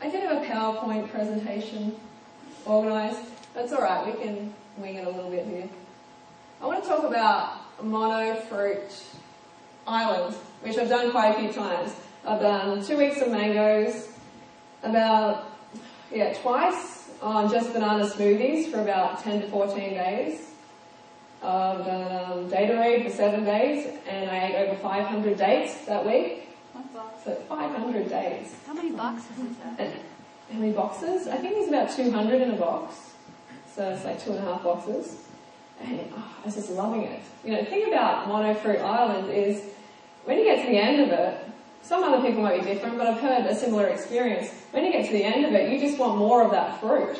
I did have a PowerPoint presentation organised. That's alright, we can wing it a little bit here. I want to talk about mono fruit island, which I've done quite a few times. I've done two weeks of mangoes, about, yeah, twice on just banana smoothies for about 10 to 14 days. I've done um, Datorade for seven days, and I ate over 500 dates that week. So 500 days. How many boxes is that? How many boxes? I think there's about 200 in a box. So it's like two and a half boxes. And oh, I was just loving it. You know, the thing about Mono Fruit Island is when you get to the end of it, some other people might be different, but I've heard a similar experience. When you get to the end of it, you just want more of that fruit.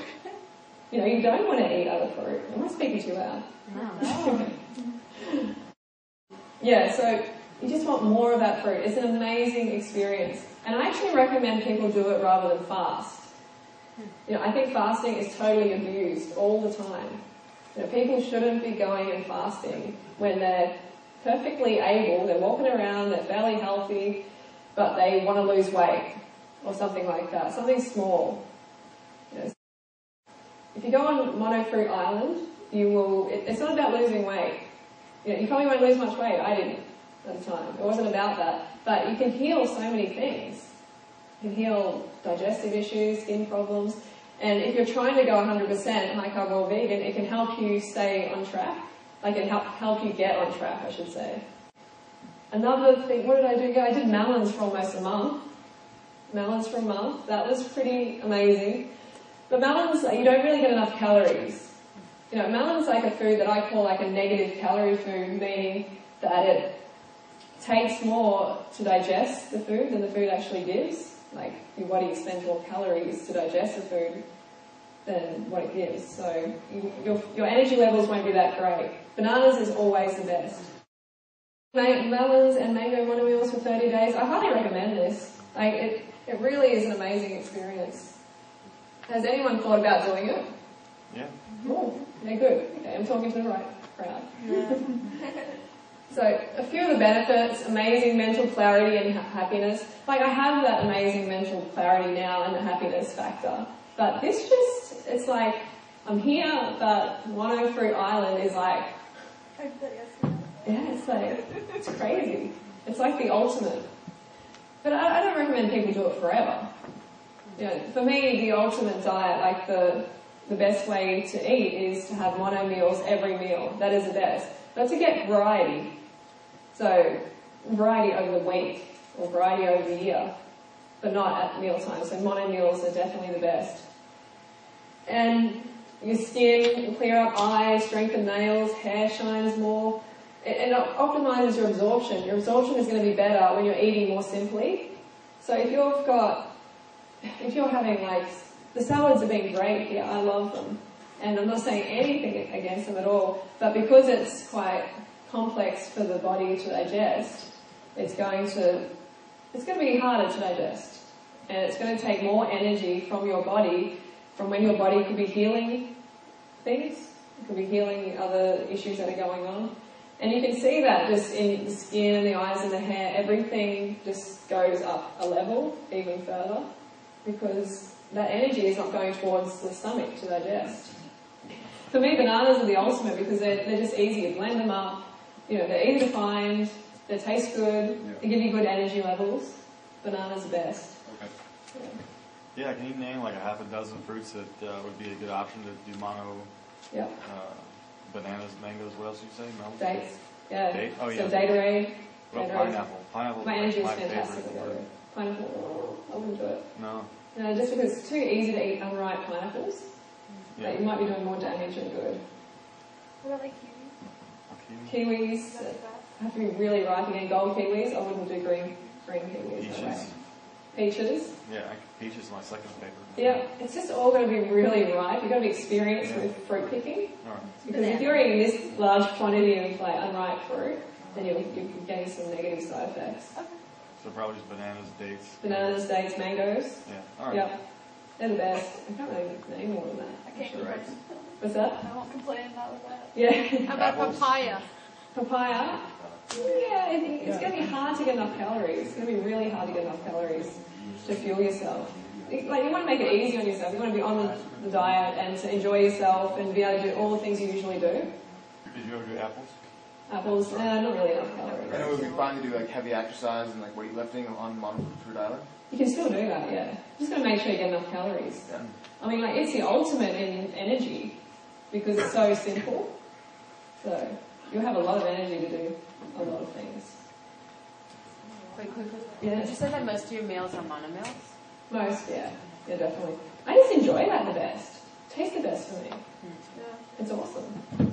You know, you don't want to eat other fruit. Am I speaking too loud? No. Yeah, so you just want more of that fruit. It's an amazing experience. And I actually recommend people do it rather than fast. You know, I think fasting is totally abused all the time. You know, people shouldn't be going and fasting when they're perfectly able, they're walking around, they're fairly healthy, but they want to lose weight or something like that, something small. You know, if you go on Mono Fruit Island, you will, it, it's not about losing weight. You know, you probably won't lose much weight. I didn't at the time. It wasn't about that. But you can heal so many things. You can heal digestive issues, skin problems. And if you're trying to go 100% high carb or vegan, it can help you stay on track. Like it help, help you get on track, I should say. Another thing, what did I do? I did melons for almost a month. Melons for a month. That was pretty amazing. But melons, you don't really get enough calories. You know, melon's like a food that I call like a negative calorie food, meaning that it takes more to digest the food than the food actually gives. Like your body spends more calories to digest the food than what it gives. So your, your energy levels won't be that great. Bananas is always the best. Make melons and mango monomeals for 30 days. I highly recommend this. Like it, it really is an amazing experience. Has anyone thought about doing it? Yeah. Oh, yeah, good. Okay, I'm talking to the right crowd. so, a few of the benefits, amazing mental clarity and happiness. Like, I have that amazing mental clarity now and the happiness factor. But this just, it's like, I'm here, but Fruit oh Island is like, yeah, it's like, it's crazy. It's like the ultimate. But I, I don't recommend people do it forever. You know, for me, the ultimate diet, like the the best way to eat is to have mono meals every meal. That is the best. But to get variety, so variety over the week or variety over the year, but not at mealtime. So mono meals are definitely the best. And your skin will clear up eyes, strengthen nails, hair shines more. It, it optimizes your absorption. Your absorption is going to be better when you're eating more simply. So if you've got, if you're having like the salads have been great here. I love them. And I'm not saying anything against them at all, but because it's quite complex for the body to digest, it's going to, it's going to be harder to digest. And it's going to take more energy from your body, from when your body could be healing things, it could be healing other issues that are going on. And you can see that just in the skin and the eyes and the hair, everything just goes up a level even further because that energy is not going towards the stomach to digest. For me, bananas are the ultimate because they're, they're just easy. to blend them up. You know, they're easy to find. They taste good. Yeah. They give you good energy levels. Bananas are best. Okay. Yeah. Yeah, can you name like a half a dozen fruits that uh, would be a good option to do mono Yep. uh, bananas, mangoes? What else did you say? Melons? Dates. Yeah. Date? Oh, So yeah. Datorade. What Datorade. about pineapple? Pineapple My energy is my fantastic favorite with Pineapple. I wouldn't do it. No. No, just because it's too easy to eat unripe pineapples. Yeah. That you might be doing more damage than good. What about like kiwi? Kiwi? Kiwis have to be really ripe again. Gold kiwis, I wouldn't do green green kiwis. no way. Peaches? Peaches. Yeah, I, peach is my second favorite. Yeah, it's just all going to be really ripe. You've got to be experienced Yeah. with fruit picking. All right. Because if you're eating this large quantity of like unripe fruit, then you're, you're getting some negative side effects. So probably just bananas, dates. Bananas, dates, mangoes. Yeah. All right. Yep. They're the best. I can't really name more than that. I can't Sure. complain. What's that? I won't complain about that. Yeah. How about Apples? papaya? Papaya. Yeah, it, it's going to be hard to get enough calories. It's going to be really hard to get enough calories to fuel yourself. like you want to make it easy on yourself. You want to be on the, the diet and to enjoy yourself and be able to do all the things you usually do. Did you ever do apples? Apples, uh, not really enough calories. And it would be fine to do like heavy exercise and like weightlifting on monofood island. You can still do that, yeah. Just got to make sure you get enough calories. Yeah. I mean, like it's the ultimate in energy because it's so simple. So you'll have a lot of energy to do a lot of things. Wait, quick, quick. Yeah. Did you say that most of your meals are mono meals? Most, yeah, yeah, definitely. I just enjoy that the best. Tastes the best for me. Yeah. It's awesome.